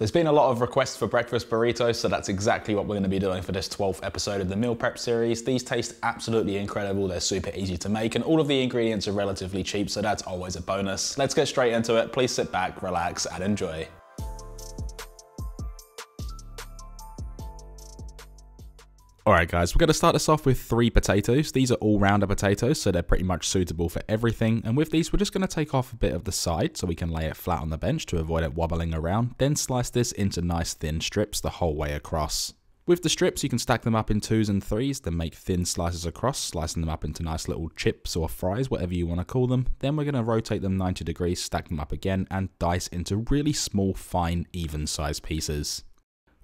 There's been a lot of requests for breakfast burritos, so that's exactly what we're going to be doing for this 12th episode of the meal prep series. These taste absolutely incredible, they're super easy to make, and all of the ingredients are relatively cheap, so that's always a bonus. Let's get straight into it. Please sit back, relax, and enjoy. Alright guys, we're going to start this off with three potatoes. These are all-rounder potatoes, so they're pretty much suitable for everything. And with these, we're just going to take off a bit of the side so we can lay it flat on the bench to avoid it wobbling around. Then slice this into nice thin strips the whole way across. With the strips, you can stack them up in twos and threes, then make thin slices across, slicing them up into nice little chips or fries, whatever you want to call them. Then we're going to rotate them 90 degrees, stack them up again, and dice into really small, fine, even sized pieces.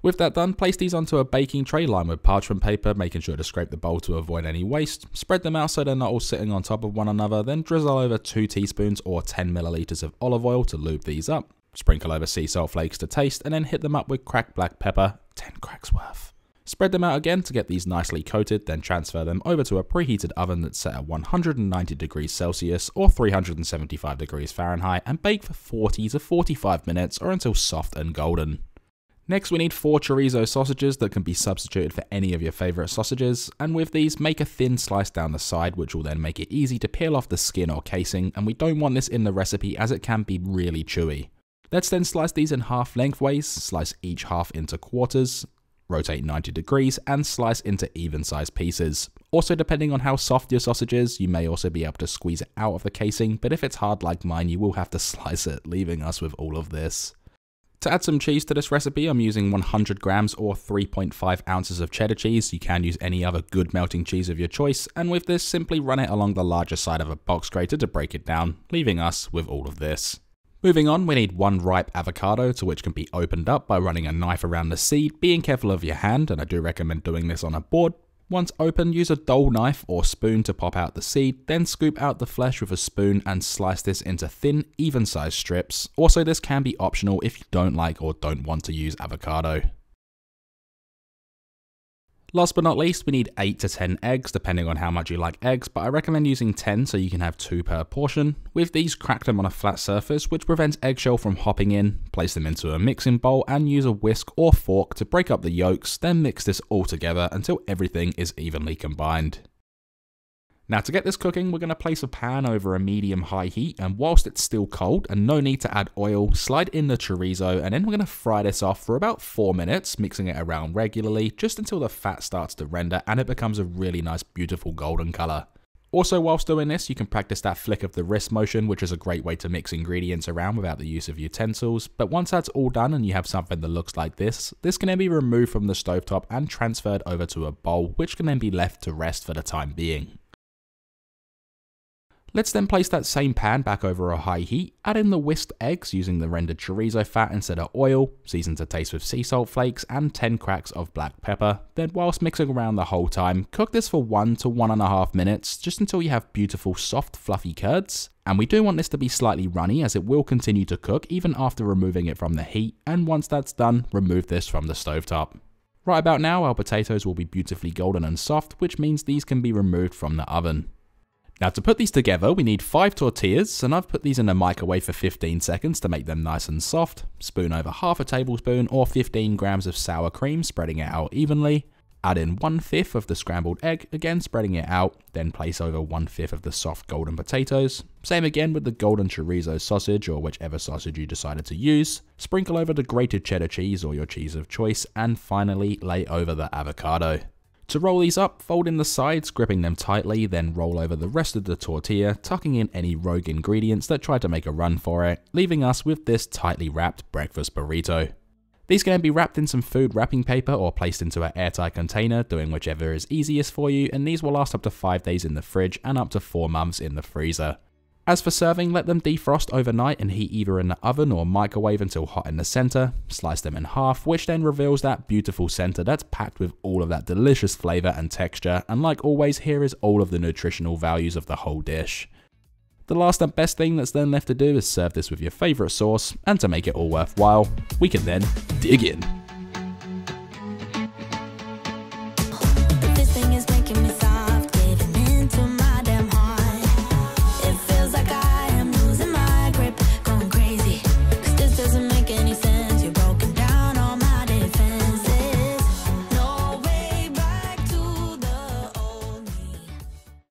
With that done, place these onto a baking tray lined with parchment paper, making sure to scrape the bowl to avoid any waste. Spread them out so they're not all sitting on top of one another, then drizzle over 2 teaspoons or 10 milliliters of olive oil to lube these up. Sprinkle over sea salt flakes to taste, and then hit them up with cracked black pepper, 10 cracks worth. Spread them out again to get these nicely coated, then transfer them over to a preheated oven that's set at 190 degrees Celsius or 375 degrees Fahrenheit and bake for 40 to 45 minutes or until soft and golden. Next we need 4 chorizo sausages that can be substituted for any of your favourite sausages, and with these make a thin slice down the side which will then make it easy to peel off the skin or casing, and we don't want this in the recipe as it can be really chewy. Let's then slice these in half lengthways, slice each half into quarters, rotate 90 degrees, and slice into even sized pieces. Also depending on how soft your sausage is, you may also be able to squeeze it out of the casing, but if it's hard like mine you will have to slice it, leaving us with all of this. To add some cheese to this recipe, I'm using 100 grams or 3.5 ounces of cheddar cheese. You can use any other good melting cheese of your choice, and with this, simply run it along the larger side of a box grater to break it down, leaving us with all of this. Moving on, we need one ripe avocado to which can be opened up by running a knife around the seed, being careful of your hand, and I do recommend doing this on a board, once open, use a dull knife or spoon to pop out the seed, then scoop out the flesh with a spoon and slice this into thin, even sized strips. Also, this can be optional if you don't like or don't want to use avocado. Last but not least, we need 8 to 10 eggs, depending on how much you like eggs, but I recommend using 10 so you can have 2 per portion. With these, crack them on a flat surface, which prevents eggshell from hopping in. Place them into a mixing bowl and use a whisk or fork to break up the yolks, then mix this all together until everything is evenly combined. Now to get this cooking, we're going to place a pan over a medium high heat and whilst it's still cold and no need to add oil, slide in the chorizo and then we're going to fry this off for about 4 minutes, mixing it around regularly just until the fat starts to render and it becomes a really nice beautiful golden colour. Also whilst doing this, you can practice that flick of the wrist motion, which is a great way to mix ingredients around without the use of utensils, but once that's all done and you have something that looks like this, this can then be removed from the stovetop and transferred over to a bowl, which can then be left to rest for the time being. Let's then place that same pan back over a high heat, add in the whisked eggs using the rendered chorizo fat instead of oil, season to taste with sea salt flakes and 10 cracks of black pepper. Then whilst mixing around the whole time, cook this for 1 to 1.5 minutes just until you have beautiful soft fluffy curds. And we do want this to be slightly runny as it will continue to cook even after removing it from the heat and once that's done, remove this from the stovetop. Right about now our potatoes will be beautifully golden and soft which means these can be removed from the oven. Now to put these together, we need 5 tortillas, and I've put these in a microwave for 15 seconds to make them nice and soft. Spoon over half a tablespoon or 15 grams of sour cream, spreading it out evenly. Add in one fifth of the scrambled egg, again spreading it out, then place over one fifth of the soft golden potatoes. Same again with the golden chorizo sausage or whichever sausage you decided to use. Sprinkle over the grated cheddar cheese or your cheese of choice, and finally lay over the avocado. To roll these up, fold in the sides, gripping them tightly, then roll over the rest of the tortilla, tucking in any rogue ingredients that try to make a run for it, leaving us with this tightly wrapped breakfast burrito. These can be wrapped in some food wrapping paper or placed into an airtight container, doing whichever is easiest for you, and these will last up to 5 days in the fridge and up to 4 months in the freezer. As for serving, let them defrost overnight and heat either in the oven or microwave until hot in the center. Slice them in half, which then reveals that beautiful center that's packed with all of that delicious flavor and texture. And like always, here is all of the nutritional values of the whole dish. The last and best thing that's then left to do is serve this with your favorite sauce, and to make it all worthwhile, we can then dig in.